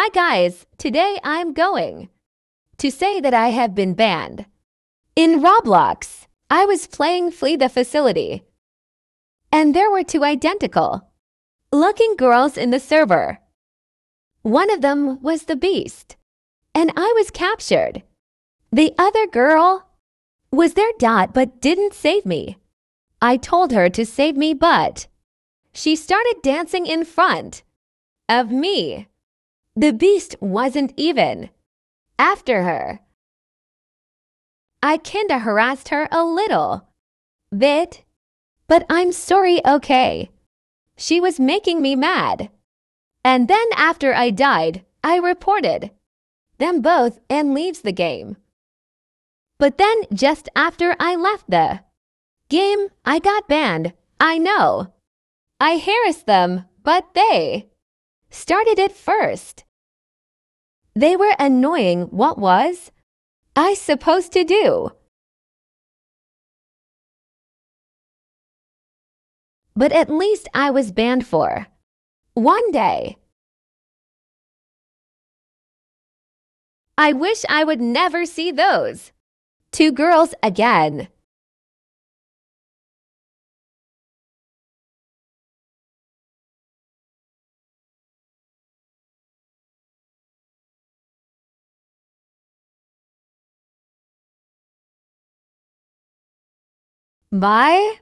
Hi guys, today I'm going to say that I have been banned. In Roblox, I was playing Flee the Facility, and there were two identical looking girls in the server. One of them was the Beast, and I was captured. The other girl was there dot but didn't save me. I told her to save me, but she started dancing in front of me. The beast wasn't even after her. I kinda harassed her a little bit, but I'm sorry, okay. She was making me mad. And then after I died, I reported them both and leaves the game. But then just after I left the game, I got banned. I know. I harassed them, but they started it first. They were annoying. What was I supposed to do? But at least I was banned for one day. I wish I would never see those two girls again. Bye.